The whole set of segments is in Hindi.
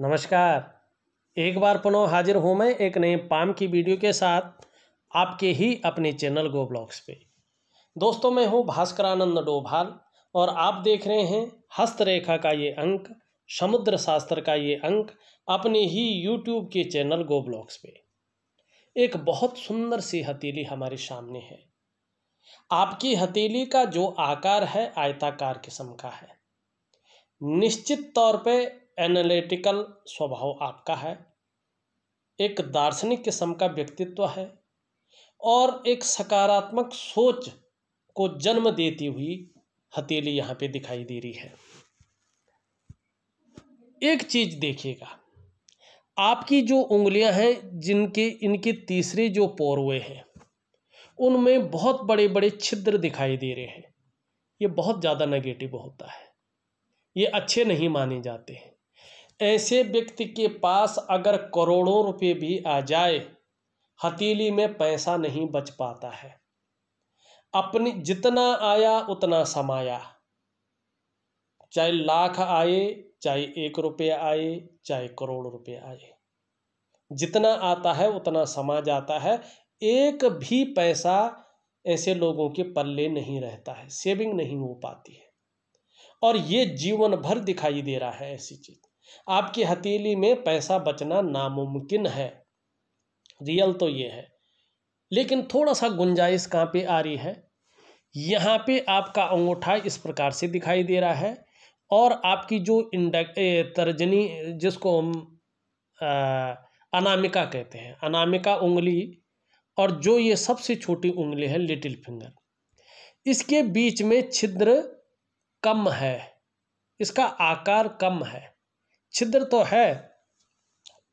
नमस्कार। एक बार पुनः हाजिर हूँ मैं एक नए पाम की वीडियो के साथ आपके ही अपने चैनल गो ब्लॉग्स पे। दोस्तों, मैं हूँ भास्करानंद डोभाल और आप देख रहे हैं हस्तरेखा का ये अंक, समुद्र शास्त्र का ये अंक अपने ही यूट्यूब के चैनल गो ब्लॉग्स पे। एक बहुत सुंदर सी हथेली हमारे सामने है। आपकी हथेली का जो आकार है, आयताकार किस्म का है। निश्चित तौर पे एनालिटिकल स्वभाव आपका है, एक दार्शनिक किस्म का व्यक्तित्व है और एक सकारात्मक सोच को जन्म देती हुई हथेली यहाँ पे दिखाई दे रही है। एक चीज़ देखिएगा, आपकी जो उंगलियाँ हैं, जिनके, इनके तीसरे जो पोरवे हैं, उनमें बहुत बड़े बड़े छिद्र दिखाई दे रहे हैं। ये बहुत ज़्यादा नेगेटिव होता है। ये अच्छे नहीं माने जाते हैं। ऐसे व्यक्ति के पास अगर करोड़ों रुपए भी आ जाए, हथेली में पैसा नहीं बच पाता है। अपनी जितना आया, उतना समाया। चाहे लाख आए, चाहे एक रुपये आए, चाहे करोड़ रुपये आए। जितना आता है, उतना समा जाता है। एक भी पैसा ऐसे लोगों के पल्ले नहीं रहता है, सेविंग नहीं हो पाती है। और ये जीवन भर दिखाई दे रहा है ऐसी चीज़। आपकी हथेली में पैसा बचना नामुमकिन है। रियल तो ये है। लेकिन थोड़ा सा गुंजाइश कहाँ पे आ रही है? यहाँ पे आपका अंगूठा इस प्रकार से दिखाई दे रहा है और आपकी जो इंडक तर्जनी जिसको हम अनामिका कहते हैं, अनामिका उंगली और जो ये सबसे छोटी उंगली है, लिटिल फिंगर। इसके बीच में छिद्र कम है। इसका आकार कम है। छिद्र तो है,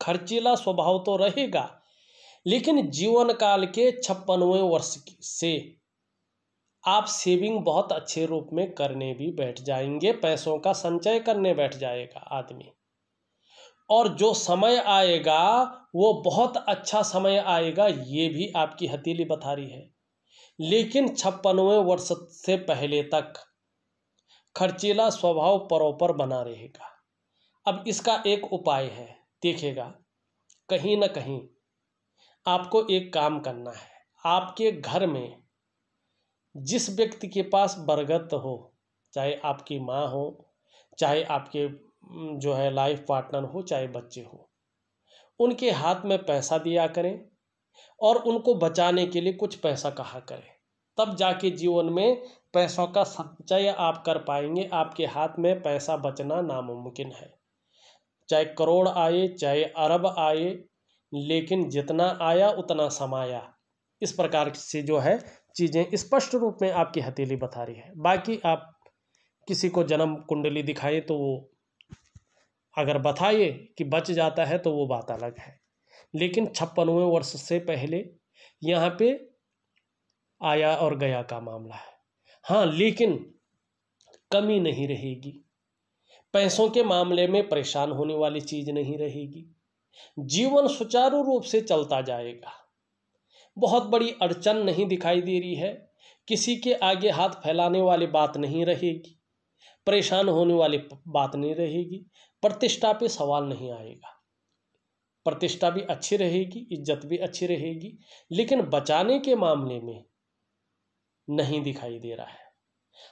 खर्चीला स्वभाव तो रहेगा, लेकिन जीवन काल के छप्पनवें वर्ष से आप सेविंग बहुत अच्छे रूप में करने भी बैठ जाएँगे, पैसों का संचय करने बैठ जाएगा आदमी। और जो समय आएगा, वो बहुत अच्छा समय आएगा, ये भी आपकी हथेली बता रही है। लेकिन छप्पनवें वर्ष से पहले तक खर्चीला स्वभाव परोपर बना रहेगा। अब इसका एक उपाय है। देखिएगा, कहीं ना कहीं आपको एक काम करना है। आपके घर में जिस व्यक्ति के पास बरगद हो, चाहे आपकी माँ हो, चाहे आपके जो है लाइफ पार्टनर हो, चाहे बच्चे हो, उनके हाथ में पैसा दिया करें और उनको बचाने के लिए कुछ पैसा कहा करें। तब जाके जीवन में पैसों का संचय आप कर पाएँगे। आपके हाथ में पैसा बचना नामुमकिन है। चाहे करोड़ आए, चाहे अरब आए, लेकिन जितना आया, उतना समाया। इस प्रकार से जो है, चीज़ें स्पष्ट रूप में आपकी हथेली बता रही है। बाकी आप किसी को जन्म कुंडली दिखाए तो वो अगर बताइए कि बच जाता है तो वो बात अलग है। लेकिन छप्पनवें वर्ष से पहले यहाँ पे आया और गया का मामला है। हाँ लेकिन कमी नहीं रहेगी। पैसों के मामले में परेशान होने वाली चीज़ नहीं रहेगी। जीवन सुचारू रूप से चलता जाएगा। बहुत बड़ी अड़चन नहीं दिखाई दे रही है। किसी के आगे हाथ फैलाने वाली बात नहीं रहेगी। परेशान होने वाली बात नहीं रहेगी। प्रतिष्ठा पे सवाल नहीं आएगा। प्रतिष्ठा भी अच्छी रहेगी, इज़्ज़त भी अच्छी रहेगी, लेकिन बचाने के मामले में नहीं दिखाई दे रहा है।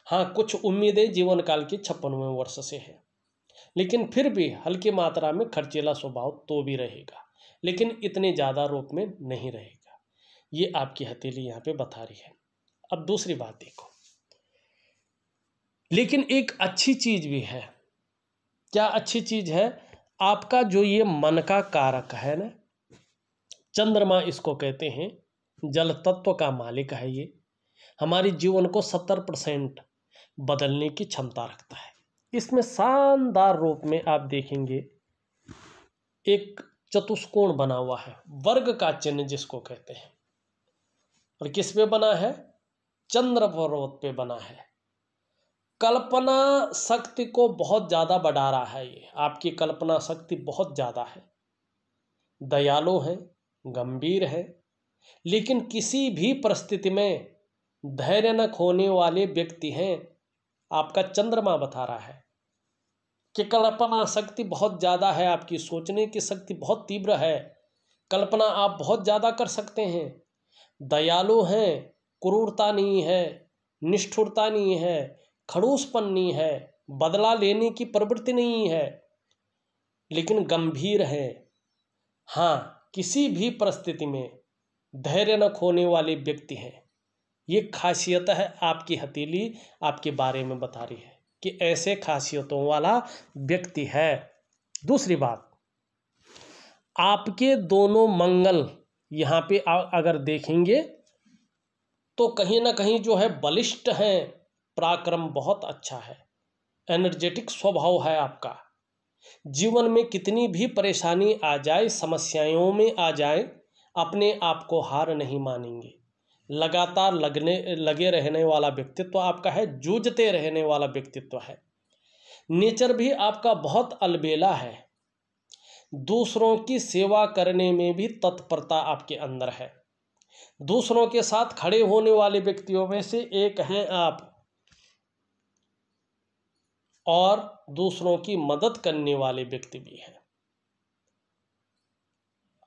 हाँ कुछ उम्मीदें जीवन काल के छप्पनवें वर्ष से है। लेकिन फिर भी हल्की मात्रा में खर्चीला स्वभाव तो भी रहेगा, लेकिन इतने ज़्यादा रूप में नहीं रहेगा। ये आपकी हथेली यहाँ पे बता रही है। अब दूसरी बात देखो। लेकिन एक अच्छी चीज़ भी है। क्या अच्छी चीज़ है? आपका जो ये मन का कारक है ना, चंद्रमा इसको कहते हैं, जल तत्व का मालिक है ये। हमारे जीवन को सत्तर परसेंट बदलने की क्षमता रखता है। इसमें शानदार रूप में आप देखेंगे, एक चतुष्कोण बना हुआ है, वर्ग का चिन्ह जिसको कहते हैं। और किस पे बना है? चंद्र पर्वत पे बना है। कल्पना शक्ति को बहुत ज़्यादा बढ़ा रहा है ये। आपकी कल्पना शक्ति बहुत ज़्यादा है। दयालु है, गंभीर है, लेकिन किसी भी परिस्थिति में धैर्य न खोने वाले व्यक्ति हैं, आपका चंद्रमा बता रहा है। कि कल्पना शक्ति बहुत ज़्यादा है आपकी, सोचने की शक्ति बहुत तीव्र है, कल्पना आप बहुत ज़्यादा कर सकते हैं। दयालु हैं, क्रूरता नहीं है, निष्ठुरता नहीं है, खड़ूसपन नहीं है, बदला लेने की प्रवृत्ति नहीं है, लेकिन गंभीर है। हाँ किसी भी परिस्थिति में धैर्य न खोने वाले व्यक्ति हैं। ये खासियत है आपकी हथेली आपके बारे में बता रही है। कि ऐसे खासियतों वाला व्यक्ति है। दूसरी बात, आपके दोनों मंगल यहाँ पे अगर देखेंगे तो कहीं ना कहीं जो है बलिष्ठ हैं, पराक्रम बहुत अच्छा है, एनर्जेटिक स्वभाव है आपका। जीवन में कितनी भी परेशानी आ जाए, समस्याओं में आ जाए, अपने आप को हार नहीं मानेंगे। लगातार लगने, लगे रहने वाला व्यक्तित्व आपका है, जूझते रहने वाला व्यक्तित्व है। नेचर भी आपका बहुत अलबेला है। दूसरों की सेवा करने में भी तत्परता आपके अंदर है। दूसरों के साथ खड़े होने वाले व्यक्तियों में से एक हैं आप। और दूसरों की मदद करने वाले व्यक्ति भी हैं।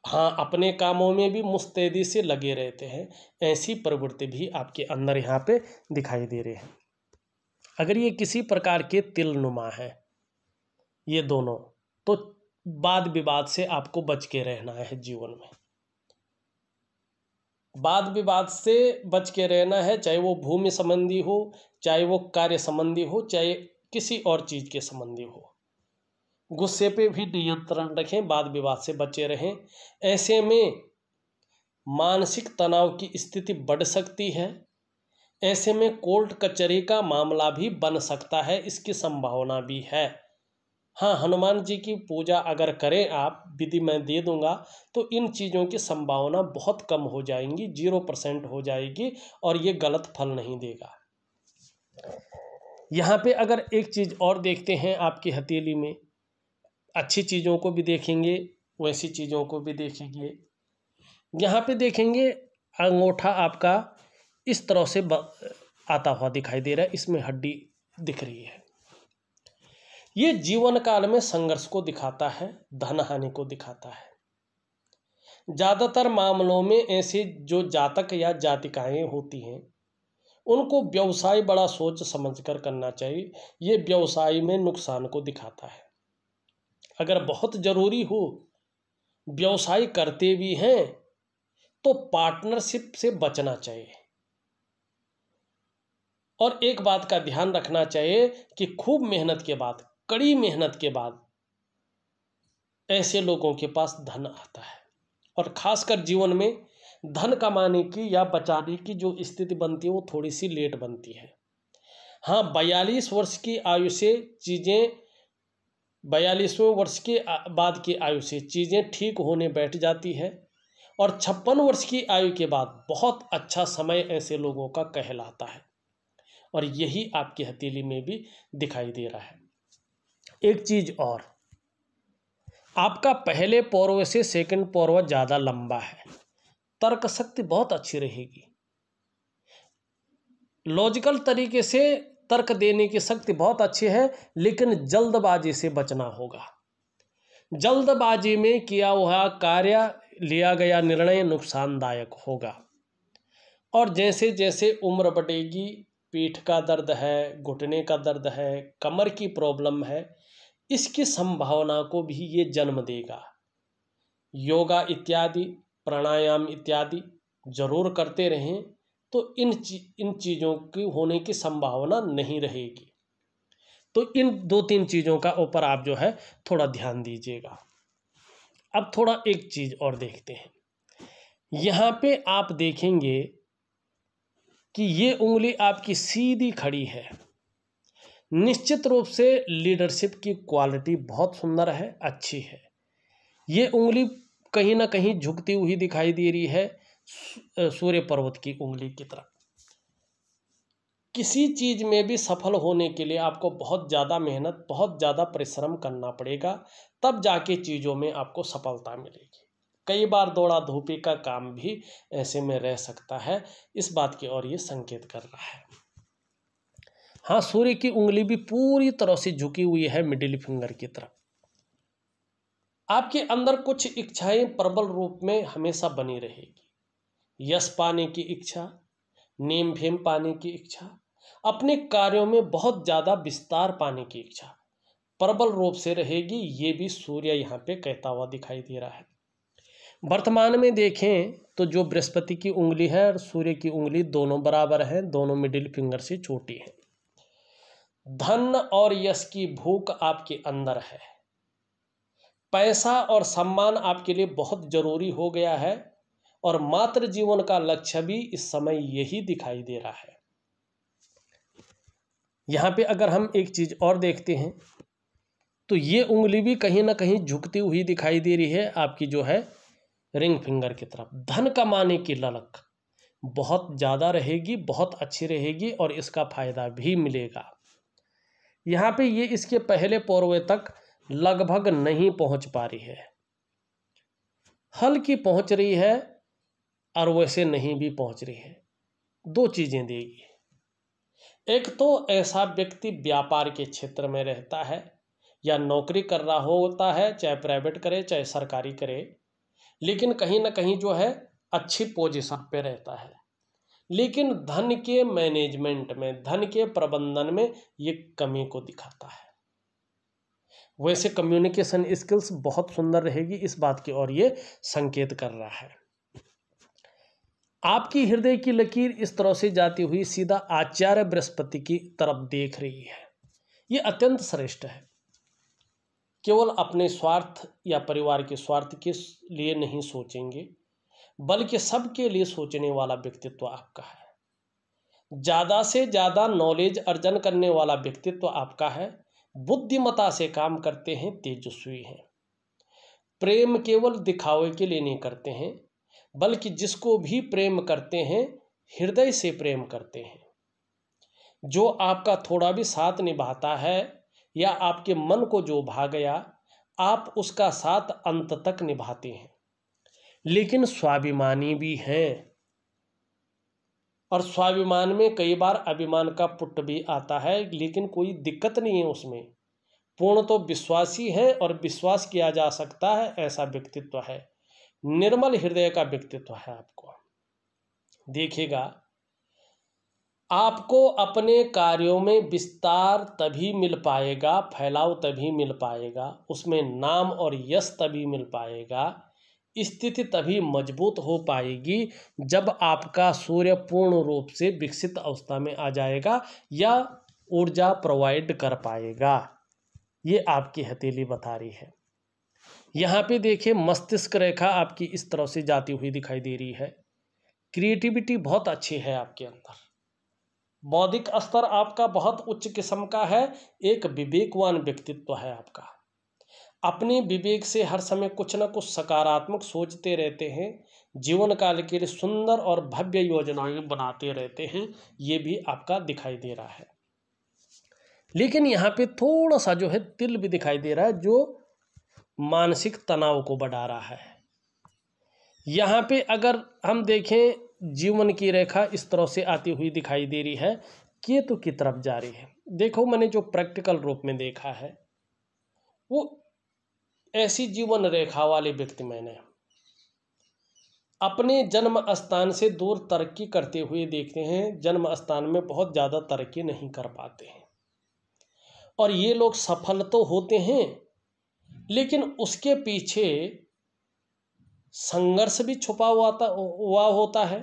हाँ अपने कामों में भी मुस्तैदी से लगे रहते हैं। ऐसी प्रवृत्ति भी आपके अंदर यहाँ पे दिखाई दे रहे हैं। अगर ये किसी प्रकार के तिल नुमा है, ये दोनों तो वाद विवाद से आपको बच के रहना है जीवन में। वाद विवाद से बच के रहना है, चाहे वो भूमि संबंधी हो, चाहे वो कार्य संबंधी हो, चाहे किसी और चीज़ के संबंधी हो। गुस्से पे भी नियंत्रण रखें वाद विवाद से बचे रहें। ऐसे में मानसिक तनाव की स्थिति बढ़ सकती है। ऐसे में कोर्ट कचहरी का मामला भी बन सकता है, इसकी संभावना भी है। हाँ हनुमान जी की पूजा अगर करें आप, विधि मैं दे दूँगा तो इन चीज़ों की संभावना बहुत कम हो जाएँगी, ज़ीरो परसेंट हो जाएगी, और ये गलत फल नहीं देगा। यहाँ पे अगर एक चीज़ और देखते हैं आपकी हथेली में अच्छी चीज़ों को भी देखेंगे, वैसी चीज़ों को भी देखेंगे। यहाँ पे देखेंगे, अंगूठा आपका इस तरह से आता हुआ दिखाई दे रहा है, इसमें हड्डी दिख रही है। ये जीवन काल में संघर्ष को दिखाता है, धन हानि को दिखाता है। ज़्यादातर मामलों में ऐसे जो जातक या जातिकाएँ होती हैं, उनको व्यवसाय बड़ा सोच समझ कर करना चाहिए, ये व्यवसाय में नुकसान को दिखाता है। अगर बहुत ज़रूरी हो, व्यवसाय करते भी हैं तो पार्टनरशिप से बचना चाहिए। और एक बात का ध्यान रखना चाहिए कि खूब मेहनत के बाद, कड़ी मेहनत के बाद, ऐसे लोगों के पास धन आता है। और खासकर जीवन में धन कमाने की या बचाने की जो स्थिति बनती है, वो थोड़ी सी लेट बनती है। हाँ बयालीस वर्ष की आयु से चीज़ें बयालीसवें वर्ष के बाद की आयु से चीज़ें ठीक होने बैठ जाती है और छप्पन वर्ष की आयु के बाद बहुत अच्छा समय ऐसे लोगों का कहलाता है। और यही आपकी हथेली में भी दिखाई दे रहा है। एक चीज़ और, आपका पहले पौरव से सेकंड पौरव ज़्यादा लंबा है। तर्क शक्ति बहुत अच्छी रहेगी। लॉजिकल तरीके से तर्क देने की शक्ति बहुत अच्छी है, लेकिन जल्दबाजी से बचना होगा। जल्दबाजी में किया हुआ कार्य लिया गया निर्णय नुकसानदायक होगा। और जैसे जैसे उम्र बढ़ेगी, पीठ का दर्द है, घुटने का दर्द है, कमर की प्रॉब्लम है, इसकी संभावना को भी ये जन्म देगा। योगा इत्यादि, प्राणायाम इत्यादि ज़रूर करते रहें तो इन ची, इन चीज़ों की होने की संभावना नहीं रहेगी। तो इन दो तीन चीज़ों का ऊपर आप जो है थोड़ा ध्यान दीजिएगा। अब थोड़ा एक चीज़ और देखते हैं। यहाँ पे आप देखेंगे कि ये उंगली आपकी सीधी खड़ी है। निश्चित रूप से लीडरशिप की क्वालिटी बहुत सुंदर है अच्छी है। ये उंगली कहीं ना कहीं झुकती हुई दिखाई दे रही है सूर्य पर्वत की उंगली की तरह। किसी चीज़ में भी सफल होने के लिए आपको बहुत ज़्यादा मेहनत, बहुत ज़्यादा परिश्रम करना पड़ेगा, तब जाके चीज़ों में आपको सफलता मिलेगी। कई बार दौड़ा धूपी का काम भी ऐसे में रह सकता है। इस बात की ओर ये संकेत कर रहा है। हाँ सूर्य की उंगली भी पूरी तरह से झुकी हुई है मिडिल फिंगर की तरफ़ आपके अंदर कुछ इच्छाएँ प्रबल रूप में हमेशा बनी रहेगी। यश पाने की इच्छा, नेम फेम पाने की इच्छा, अपने कार्यों में बहुत ज़्यादा विस्तार पाने की इच्छा। प्रबल रूप से रहेगी, ये भी सूर्य यहाँ पे कहता हुआ दिखाई दे रहा है। वर्तमान में देखें तो जो बृहस्पति की उंगली है और सूर्य की उंगली दोनों बराबर हैं, दोनों मिडिल फिंगर से छोटी हैं। धन और यश की भूख आपके अंदर है। पैसा और सम्मान आपके लिए बहुत ज़रूरी हो गया है। और मात्र जीवन का लक्ष्य भी इस समय यही दिखाई दे रहा है। यहाँ पे अगर हम एक चीज़ और देखते हैं तो ये उंगली भी कहीं ना कहीं झुकती हुई दिखाई दे रही है आपकी जो है रिंग फिंगर की तरफ़। धन कमाने की ललक बहुत ज़्यादा रहेगी, बहुत अच्छी रहेगी और इसका फ़ायदा भी मिलेगा। यहाँ पे ये इसके पहले पौरवे तक लगभग नहीं पहुँच पा रही है। हल्की पहुँच रही है और वैसे नहीं भी पहुँच रही है। दो चीज़ें देगी एक तो ऐसा व्यक्ति व्यापार के क्षेत्र में रहता है या नौकरी कर रहा होता है, चाहे प्राइवेट करे, चाहे सरकारी करे, लेकिन कहीं ना कहीं जो है अच्छी पोजीशन पे रहता है। लेकिन धन के मैनेजमेंट में, धन के प्रबंधन में ये कमी को दिखाता है। वैसे कम्युनिकेशन स्किल्स बहुत सुंदर रहेगी इस बात की ओर ये संकेत कर रहा है। आपकी हृदय की लकीर इस तरह से जाती हुई सीधा आचार्य बृहस्पति की तरफ़ देख रही है। ये अत्यंत श्रेष्ठ है। केवल अपने स्वार्थ या परिवार के स्वार्थ के लिए नहीं सोचेंगे, बल्कि सबके लिए सोचने वाला व्यक्तित्व आपका है। ज़्यादा से ज़्यादा नॉलेज अर्जन करने वाला व्यक्तित्व आपका है। बुद्धिमता से काम करते हैं, तेजस्वी हैं। प्रेम केवल दिखावे के लिए नहीं करते हैं बल्कि जिसको भी प्रेम करते हैं, हृदय से प्रेम करते हैं। जो आपका थोड़ा भी साथ निभाता है या आपके मन को जो भा गया, आप उसका साथ अंत तक निभाते हैं। लेकिन स्वाभिमानी भी हैं। और स्वाभिमान में कई बार अभिमान का पुट भी आता है, लेकिन कोई दिक्कत नहीं है उसमें। पूर्ण तो विश्वासी है और विश्वास किया जा सकता है, ऐसा व्यक्तित्व है। निर्मल हृदय का व्यक्तित्व है आपको। देखिएगा, आपको अपने कार्यों में विस्तार तभी मिल पाएगा, फैलाव तभी मिल पाएगा, उसमें नाम और यश तभी मिल पाएगा, स्थिति तभी मज़बूत हो पाएगी जब आपका सूर्य पूर्ण रूप से विकसित अवस्था में आ जाएगा या ऊर्जा प्रोवाइड कर पाएगा। ये आपकी हथेली बता रही है। यहाँ पे देखिए मस्तिष्क रेखा आपकी इस तरह से जाती हुई दिखाई दे रही है। क्रिएटिविटी बहुत अच्छी है आपके अंदर। बौद्धिक स्तर आपका बहुत उच्च किस्म का है, एक विवेकवान व्यक्तित्व है आपका। अपने विवेक से हर समय कुछ ना कुछ सकारात्मक सोचते रहते हैं, जीवन काल के लिए सुंदर और भव्य योजनाएँ बनाते रहते हैं, ये भी आपका दिखाई दे रहा है। लेकिन यहाँ पे थोड़ा सा जो है तिल भी दिखाई दे रहा है, जो मानसिक तनाव को बढ़ा रहा है। यहाँ पे अगर हम देखें, जीवन की रेखा इस तरह से आती हुई दिखाई दे रही है, केतु की तरफ़ जा रही है। देखो, मैंने जो प्रैक्टिकल रूप में देखा है, वो ऐसी जीवन रेखा वाले व्यक्ति मैंने। अपने जन्म स्थान से दूर तरक्की करते हुए देखते हैं, जन्म स्थान में बहुत ज़्यादा तरक्की नहीं कर पाते हैं। और ये लोग सफल तो होते हैं लेकिन उसके पीछे संघर्ष भी छुपा हुआ था, हुआ होता है।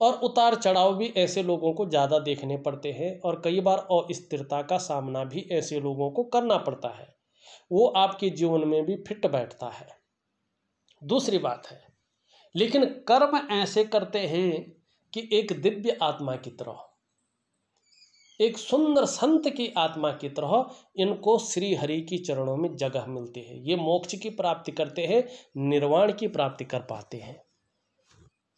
और उतार चढ़ाव भी ऐसे लोगों को ज़्यादा देखने पड़ते हैं और कई बार अस्थिरता का सामना भी ऐसे लोगों को करना पड़ता है। वो आपके जीवन में भी फिट बैठता है। दूसरी बात है, लेकिन कर्म ऐसे करते हैं कि एक दिव्य आत्मा की तरह। एक सुंदर संत की आत्मा की तरह इनको श्री हरि की चरणों में जगह मिलती है। ये मोक्ष की प्राप्ति करते हैं, निर्वाण की प्राप्ति कर पाते हैं।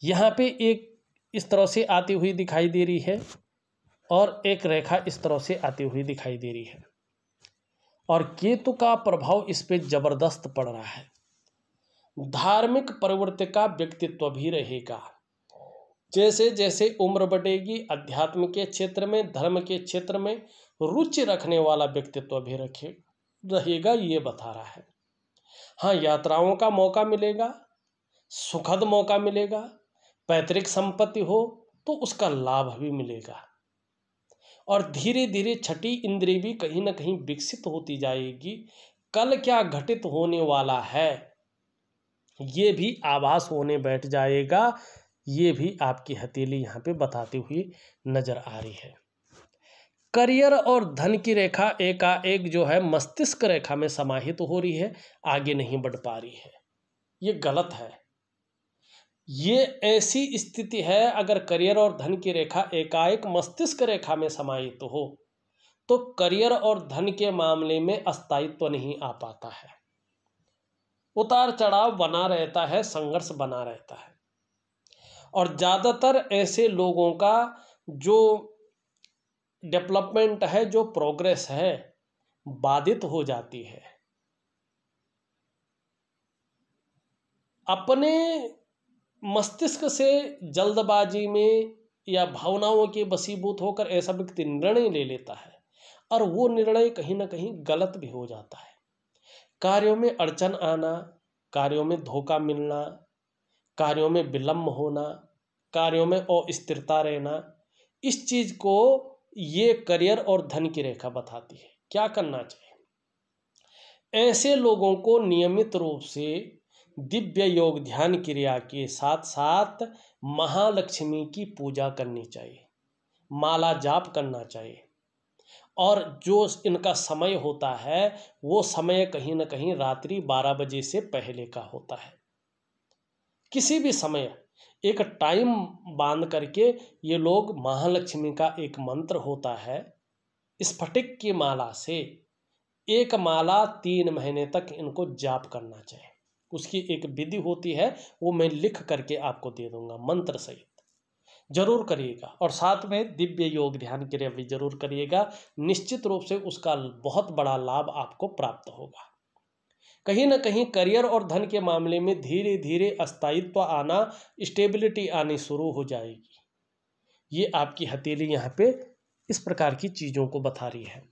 यहाँ पे एक इस तरह से आती हुई दिखाई दे रही है और एक रेखा इस तरह से आती हुई दिखाई दे रही है। और केतु का प्रभाव इस पे ज़बरदस्त पड़ रहा है। धार्मिक प्रवृत्ति का व्यक्तित्व भी रहेगा। जैसे जैसे उम्र बढ़ेगी, अध्यात्म के क्षेत्र में, धर्म के क्षेत्र में रुचि रखने वाला व्यक्तित्व भी रखे, रहेगा, ये बता रहा है। हाँ यात्राओं का मौका मिलेगा, सुखद मौका मिलेगा, पैतृक संपत्ति हो तो उसका लाभ भी मिलेगा। और धीरे धीरे छठी इंद्री भी कहीं ना कहीं विकसित होती जाएगी, कल क्या घटित होने वाला है, ये भी आभास होने बैठ जाएगा ये भी आपकी हथेली यहाँ पे बताती हुई नज़र आ रही है। करियर और धन की रेखा एकाएक जो है मस्तिष्क रेखा में समाहित तो हो रही है, आगे नहीं बढ़ पा रही है। ये गलत है। ये ऐसी स्थिति है, अगर करियर और धन की रेखा एकाएक मस्तिष्क रेखा में समाहित तो हो तो करियर और धन के मामले में अस्थायित्व नहीं आ पाता है। उतार चढ़ाव बना रहता है, संघर्ष बना रहता है। और ज़्यादातर ऐसे लोगों का जो डेवलपमेंट है, जो प्रोग्रेस है, बाधित हो जाती है। अपने मस्तिष्क से जल्दबाजी में या भावनाओं के बसीभूत होकर ऐसा व्यक्ति निर्णय ले लेता है और वो निर्णय कहीं ना कहीं गलत भी हो जाता है। कार्यों में अड़चन आना, कार्यों में धोखा मिलना कार्यों में विलम्ब होना, कार्यों में अस्थिरता रहना, इस चीज़ को ये करियर और धन की रेखा बताती है। क्या करना चाहिए? ऐसे लोगों को नियमित रूप से दिव्य योग ध्यान क्रिया के साथ साथ महालक्ष्मी की पूजा करनी चाहिए, माला जाप करना चाहिए। और जो इनका समय होता है, वो समय कहीं ना कहीं रात्रि बारह बजे से पहले का होता है। किसी भी समय एक टाइम बाँध करके ये लोग महालक्ष्मी का एक मंत्र होता है, स्फटिक की माला से। एक माला तीन महीने तक इनको जाप करना चाहिए। उसकी एक विधि होती है, वो मैं लिख करके आपको दे दूँगा, मंत्र सहित। ज़रूर करिएगा। और साथ में दिव्य योग ध्यान क्रिया भी ज़रूर करिएगा। निश्चित रूप से उसका बहुत बड़ा लाभ आपको प्राप्त होगा। कहीं ना कहीं करियर और धन के मामले में धीरे धीरे अस्थायित्व आना स्टेबिलिटी आनी शुरू हो जाएगी। ये आपकी हथेली यहाँ पे इस प्रकार की चीज़ों को बता रही है।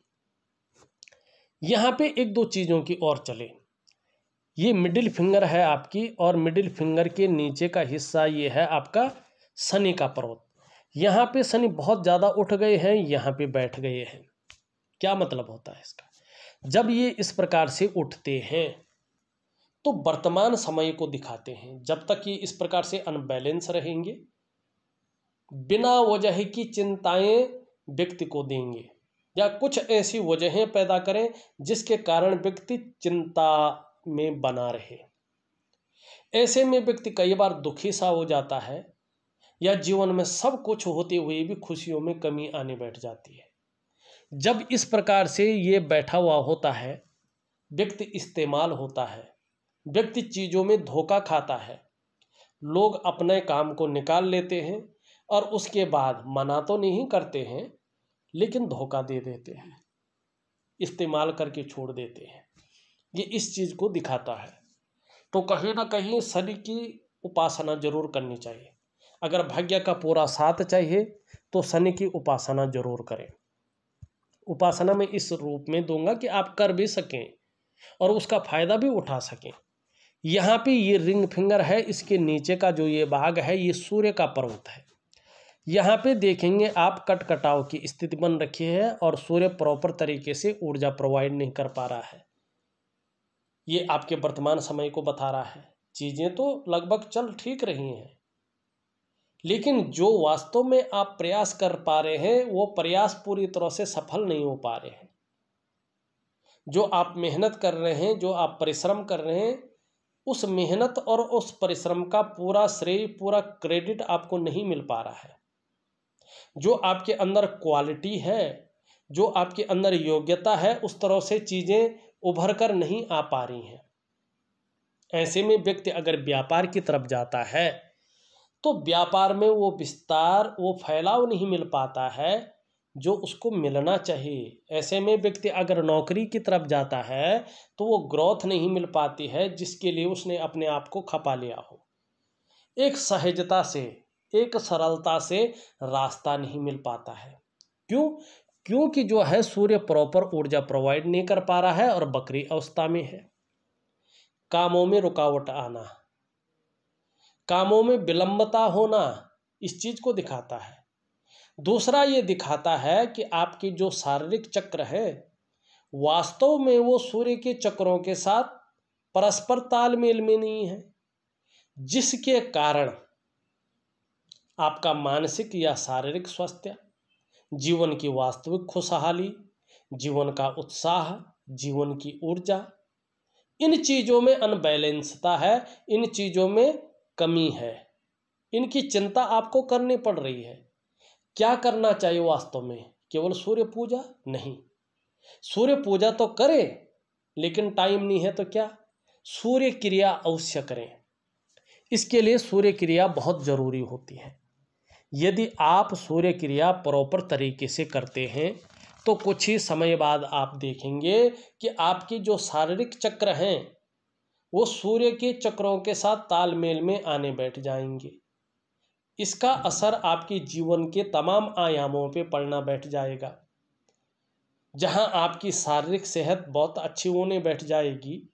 यहाँ पे एक दो चीज़ों की ओर चले। ये मिडिल फिंगर है आपकी और मिडिल फिंगर के नीचे का हिस्सा ये है आपका शनि का पर्वत। यहाँ पे शनि बहुत ज़्यादा उठ गए हैं, यहाँ पे बैठ गए हैं। क्या मतलब होता है इसका? जब ये इस प्रकार से उठते हैं तो वर्तमान समय को दिखाते हैं। जब तक ये इस प्रकार से अनबैलेंस रहेंगे, बिना वजह की चिंताएँ व्यक्ति को देंगे, या कुछ ऐसी वजहें पैदा करें जिसके कारण व्यक्ति चिंता में बना रहे। ऐसे में व्यक्ति कई बार दुखी सा हो जाता है, या जीवन में सब कुछ होते हुए भी खुशियों में कमी आने बैठ जाती है। जब इस प्रकार से ये बैठा हुआ होता है, व्यक्ति इस्तेमाल होता है, व्यक्ति चीज़ों में धोखा खाता है, लोग अपने काम को निकाल लेते हैं और उसके बाद मना तो नहीं करते हैं, लेकिन धोखा दे देते हैं, इस्तेमाल करके छोड़ देते हैं। ये इस चीज़ को दिखाता है। तो कहीं ना कहीं शनि की उपासना ज़रूर करनी चाहिए। अगर भाग्य का पूरा साथ चाहिए तो शनि की उपासना ज़रूर करें। उपासना में इस रूप में दूँगा कि आप कर भी सकें और उसका फ़ायदा भी उठा सकें। यहाँ पे ये रिंग फिंगर है, इसके नीचे का जो ये भाग है, ये सूर्य का पर्वत है। यहाँ पे देखेंगे आप कट कटाव की स्थिति बन रखी है और सूर्य प्रॉपर तरीके से ऊर्जा प्रोवाइड नहीं कर पा रहा है। ये आपके वर्तमान समय को बता रहा है। चीज़ें तो लगभग चल ठीक रही हैं। लेकिन जो वास्तव में आप प्रयास कर पा रहे हैं, वो प्रयास पूरी तरह से सफल नहीं हो पा रहे हैं। जो आप मेहनत कर रहे हैं, जो आप परिश्रम कर रहे हैं, उस मेहनत और उस परिश्रम का पूरा श्रेय, पूरा क्रेडिट आपको नहीं मिल पा रहा है। जो आपके अंदर क्वालिटी है, जो आपके अंदर योग्यता है, उस तरह से चीज़ें उभर कर नहीं आ पा रही हैं। ऐसे में व्यक्ति अगर व्यापार की तरफ़ जाता है तो व्यापार में वो विस्तार, वो फैलाव नहीं मिल पाता है जो उसको मिलना चाहिए। ऐसे में व्यक्ति अगर नौकरी की तरफ़ जाता है तो वो ग्रोथ नहीं मिल पाती है, जिसके लिए उसने अपने आप को खपा लिया हो। एक सहजता से, एक सरलता से रास्ता नहीं मिल पाता है। क्यों? क्योंकि जो है सूर्य प्रॉपर ऊर्जा प्रोवाइड नहीं कर पा रहा है और बकरी अवस्था में है। कामों में रुकावट आना। कामों में विलंबता होना इस चीज़ को दिखाता है। दूसरा ये दिखाता है कि आपकी जो शारीरिक चक्र है, वास्तव में वो सूर्य के चक्रों के साथ परस्पर तालमेल में नहीं है, जिसके कारण आपका मानसिक या शारीरिक स्वास्थ्य, जीवन की वास्तविक खुशहाली, जीवन का उत्साह, जीवन की ऊर्जा, इन चीज़ों में अनबैलेंसता है, इन चीज़ों में कमी है। इनकी चिंता आपको करनी पड़ रही है। क्या करना चाहिए वास्तव में? केवल सूर्य पूजा नहीं। सूर्य पूजा तो करें, लेकिन टाइम नहीं है तो क्या? सूर्य क्रिया अवश्य करें। इसके लिए सूर्य क्रिया बहुत ज़रूरी होती है। यदि आप सूर्य क्रिया प्रॉपर तरीके से करते हैं तो कुछ ही समय बाद आप देखेंगे कि आपकी जो शारीरिक चक्र हैं वो सूर्य के चक्रों के साथ तालमेल में आने बैठ जाएँगे। इसका असर आपके जीवन के तमाम आयामों पे पड़ना बैठ जाएगा। जहाँ आपकी शारीरिक सेहत बहुत अच्छी होने बैठ जाएगी,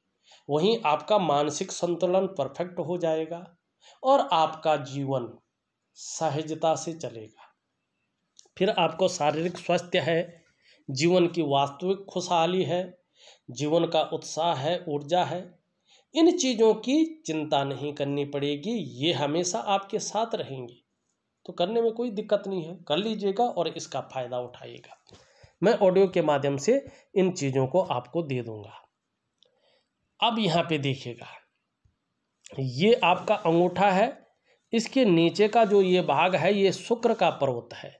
वहीं आपका मानसिक संतुलन परफेक्ट हो जाएगा और आपका जीवन सहजता से चलेगा। फिर आपको शारीरिक स्वास्थ्य है, जीवन की वास्तविक खुशहाली है, जीवन का उत्साह है, ऊर्जा है इन चीज़ों की चिंता नहीं करनी पड़ेगी, ये हमेशा आपके साथ रहेंगी। तो करने में कोई दिक्कत नहीं है, कर लीजिएगा और इसका फ़ायदा उठाइएगा। मैं ऑडियो के माध्यम से इन चीज़ों को आपको दे दूँगा। अब यहाँ पे देखिएगा। ये आपका अंगूठा है, इसके नीचे का जो ये भाग है, ये शुक्र का पर्वत है।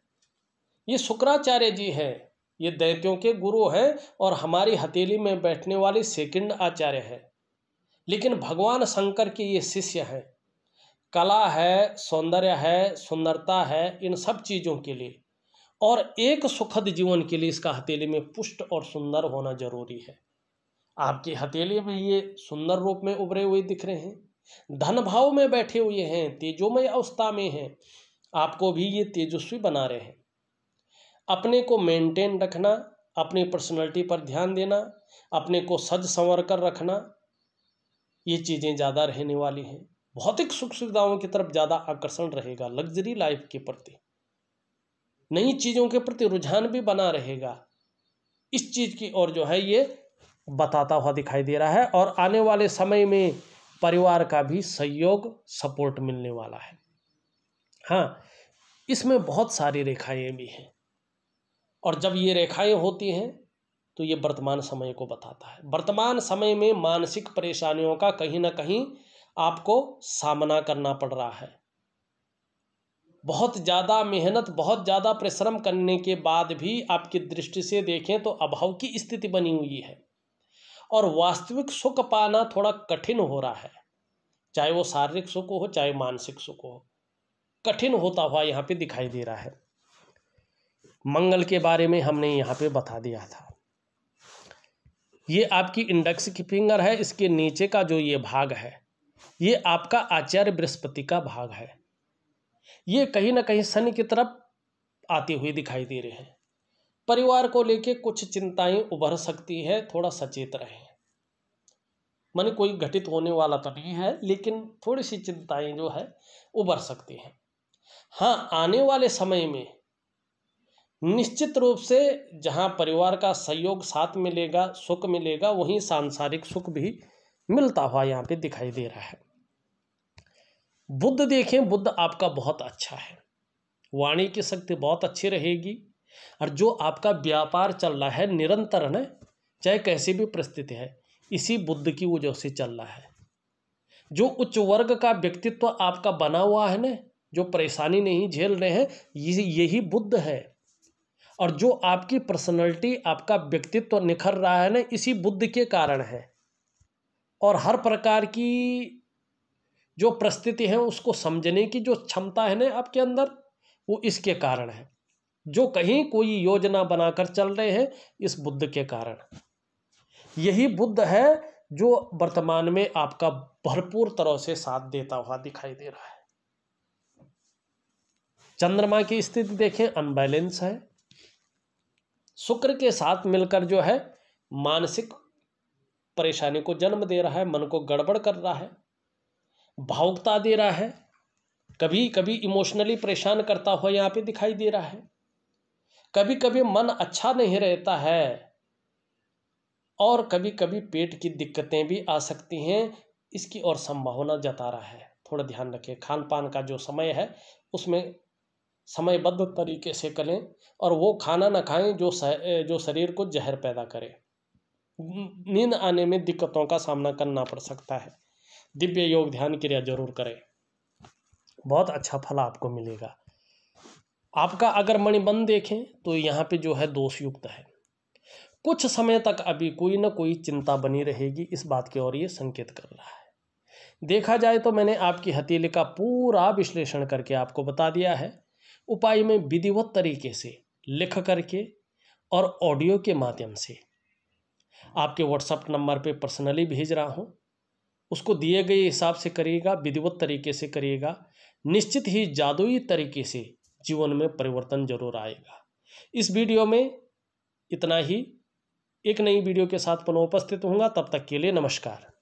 ये शुक्राचार्य जी है, ये दैत्यों के गुरु हैं और हमारी हथेली में बैठने वाले सेकंड आचार्य है। लेकिन भगवान शंकर के ये शिष्य हैं। कला है, सौंदर्य है, सुंदरता है, इन सब चीज़ों के लिए। और एक सुखद जीवन के लिए इसका हथेली में पुष्ट और सुंदर होना ज़रूरी है। आपकी हथेली में ये सुंदर रूप में उभरे हुए दिख रहे हैं। धन भाव में बैठे हुए हैं, तेजोमय अवस्था में हैं। आपको भी ये तेजस्वी बना रहे हैं। अपने को मेंटेन रखना, अपनी पर्सनैलिटी पर ध्यान देना, अपने को सज संवर कर रखना ये चीज़ें ज़्यादा रहने वाली हैं। भौतिक सुख सुविधाओं की तरफ़ ज़्यादा आकर्षण रहेगा लग्जरी लाइफ के प्रति। नई चीज़ों के प्रति रुझान भी बना रहेगा। इस चीज़ की ओर जो है ये बताता हुआ दिखाई दे रहा है और आने वाले समय में परिवार का भी सहयोग सपोर्ट मिलने वाला है। हाँ इसमें बहुत सारी रेखाएँ भी हैं। और जब ये रेखाएँ होती हैं तो ये वर्तमान समय को बताता है। वर्तमान समय में मानसिक परेशानियों का कहीं ना कहीं आपको सामना करना पड़ रहा है। बहुत ज़्यादा मेहनत, बहुत ज़्यादा परिश्रम करने के बाद भी आपकी दृष्टि से देखें तो अभाव की स्थिति बनी हुई है और वास्तविक सुख पाना थोड़ा कठिन हो रहा है। चाहे वो शारीरिक सुख हो, चाहे मानसिक सुख हो, कठिन होता हुआ यहाँ पे दिखाई दे रहा है। मंगल के बारे में हमने यहाँ पे बता दिया था। ये आपकी इंडेक्स की फिंगर है, इसके नीचे का जो ये भाग है, ये आपका आचार्य बृहस्पति का भाग है। ये कहीं ना कहीं शनि की तरफ़ आती हुई दिखाई दे रहे हैं। परिवार को लेके कुछ चिंताएँ उभर सकती है, थोड़ा सचेत रहें। मन कोई घटित होने वाला तो नहीं है, लेकिन थोड़ी सी चिंताएँ जो है, उभर सकती हैं। हाँ आने वाले समय में निश्चित रूप से जहाँ परिवार का सहयोग साथ मिलेगा, सुख मिलेगा, वहीं सांसारिक सुख भी मिलता हुआ यहाँ पे दिखाई दे रहा है। बुद्ध देखें, बुद्ध आपका बहुत अच्छा है। वाणी की शक्ति बहुत अच्छी रहेगी और जो आपका व्यापार चल रहा है, निरंतर न, चाहे कैसी भी परिस्थिति है, इसी बुद्ध की वजह से चल रहा है। जो उच्च वर्ग का व्यक्तित्व आपका बना हुआ है ना, जो परेशानी नहीं झेल रहे हैं यही बुद्ध है। और जो आपकी पर्सनैलिटी आपका व्यक्तित्व तो निखर रहा है ना, इसी बुद्ध के कारण है। और हर प्रकार की जो परिस्थिति है, उसको समझने की जो क्षमता है ना आपके अंदर, वो इसके कारण है। जो कहीं कोई योजना बनाकर चल रहे हैं, इस बुद्ध के कारण। यही बुद्ध है, जो वर्तमान में आपका भरपूर तरह से साथ देता हुआ दिखाई दे रहा है। चंद्रमा की स्थिति देखें अनबैलेंस है। शुक्र के साथ मिलकर जो है मानसिक परेशानी को जन्म दे रहा है, मन को गड़बड़ कर रहा है, भावुकता दे रहा है कभी कभी इमोशनली परेशान करता हुआ यहाँ पे दिखाई दे रहा है कभी कभी मन अच्छा नहीं रहता है और कभी कभी पेट की दिक्कतें भी आ सकती हैं, इसकी और संभावना जता रहा है। थोड़ा ध्यान रखें खान पान का जो समय है, उसमें समयबद्ध तरीके से करें और वो खाना ना खाएँ जो जो शरीर को जहर पैदा करे। नींद आने में दिक्कतों का सामना करना पड़ सकता है। दिव्य योग ध्यान क्रिया ज़रूर करें। बहुत अच्छा फल आपको मिलेगा। आपका अगर मणिबंध देखें तो यहाँ पे जो है दोष युक्त है। कुछ समय तक अभी कोई ना कोई चिंता बनी रहेगी, इस बात की ओर ये संकेत कर रहा है। देखा जाए तो मैंने आपकी हथेली का पूरा विश्लेषण करके आपको बता दिया है। उपाय में विधिवत तरीके से लिख करके और ऑडियो के माध्यम से। आपके व्हाट्सएप नंबर पे पर्सनली भेज रहा हूँ। उसको दिए गए हिसाब से करिएगा, विधिवत तरीके से करिएगा। निश्चित ही जादुई तरीके से जीवन में परिवर्तन ज़रूर आएगा। इस वीडियो में इतना ही। एक नई वीडियो के साथ पुनः उपस्थित होऊँगा। तब तक के लिए नमस्कार।